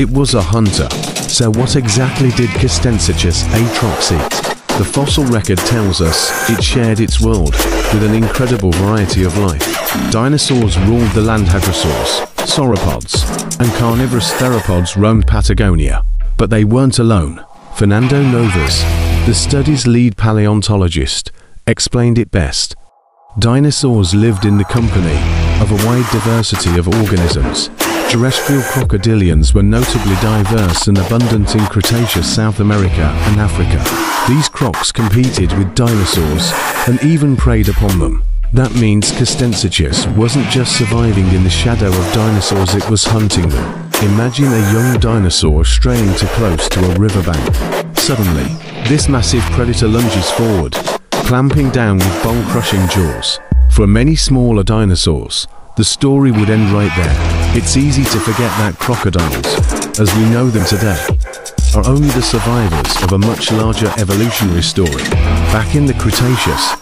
It was a hunter. So what exactly did Kostensuchus atrox eat? The fossil record tells us it shared its world with an incredible variety of life. Dinosaurs ruled the land hadrosaurs, sauropods, and carnivorous theropods roamed Patagonia. But they weren't alone. Fernando Novas, the study's lead paleontologist, explained it best. Dinosaurs lived in the company of a wide diversity of organisms. Terrestrial crocodilians were notably diverse and abundant in Cretaceous South America and Africa. These crocs competed with dinosaurs and even preyed upon them. That means Kostensuchus wasn't just surviving in the shadow of dinosaurs, it was hunting them. Imagine a young dinosaur straying too close to a riverbank. Suddenly, this massive predator lunges forward, clamping down with bone-crushing jaws. For many smaller dinosaurs, the story would end right there. It's easy to forget that crocodiles, as we know them today, are only the survivors of a much larger evolutionary story. Back in the Cretaceous,